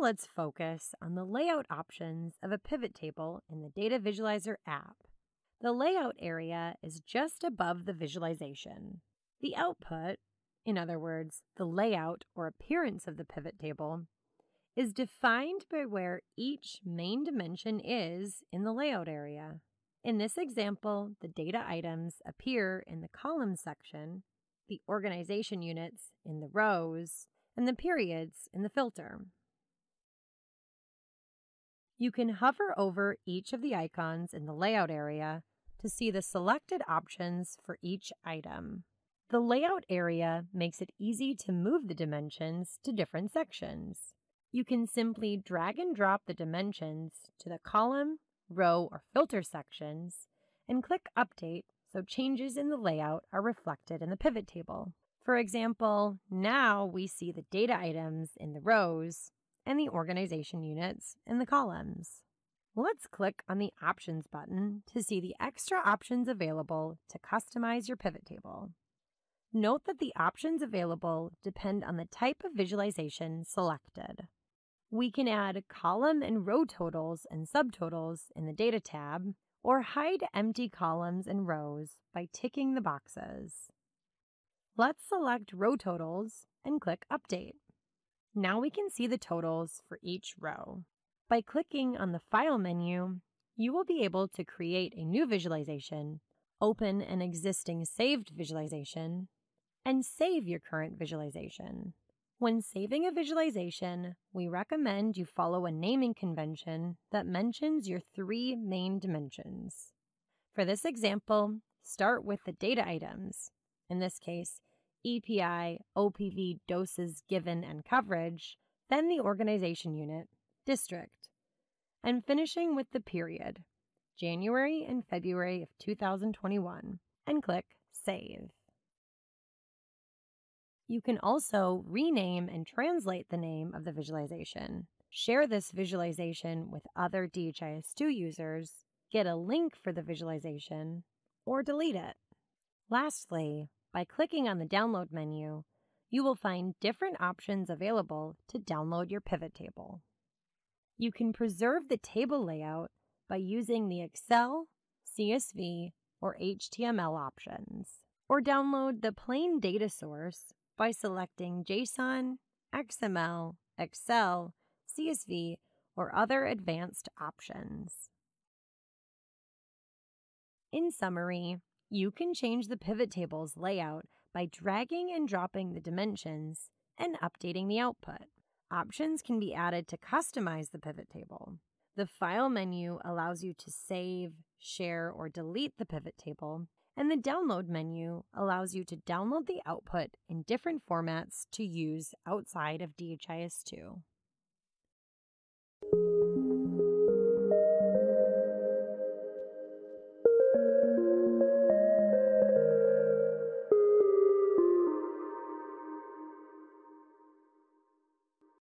let's focus on the layout options of a pivot table in the Data Visualizer app. The layout area is just above the visualization. The output, in other words, the layout or appearance of the pivot table, is defined by where each main dimension is in the layout area. In this example, the data items appear in the column section, the organization units in the rows, and the periods in the filter. You can hover over each of the icons in the layout area to see the selected options for each item. The layout area makes it easy to move the dimensions to different sections. You can simply drag and drop the dimensions to the column, row, or filter sections and click Update so changes in the layout are reflected in the pivot table. For example, now we see the data items in the rows and the organization units in the columns. Let's click on the Options button to see the extra options available to customize your pivot table. Note that the options available depend on the type of visualization selected. We can add column and row totals and subtotals in the Data tab, or hide empty columns and rows by ticking the boxes. Let's select row totals and click Update. Now we can see the totals for each row. By clicking on the File menu, you will be able to create a new visualization, open an existing saved visualization, and save your current visualization. When saving a visualization, we recommend you follow a naming convention that mentions your three main dimensions. For this example, start with the data items, in this case, EPI, OPV doses given and coverage, then the organization unit, district, and finishing with the period, January and February of 2021, and click Save. You can also rename and translate the name of the visualization, share this visualization with other DHIS2 users, get a link for the visualization, or delete it. Lastly, by clicking on the Download menu, you will find different options available to download your pivot table. You can preserve the table layout by using the Excel, CSV, or HTML options, or download the plain data source by selecting JSON, XML, Excel, CSV, or other advanced options. In summary, you can change the pivot table's layout by dragging and dropping the dimensions and updating the output. Options can be added to customize the pivot table. The File menu allows you to save, share, or delete the pivot table, and the Download menu allows you to download the output in different formats to use outside of DHIS2.